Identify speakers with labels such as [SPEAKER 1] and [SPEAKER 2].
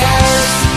[SPEAKER 1] cares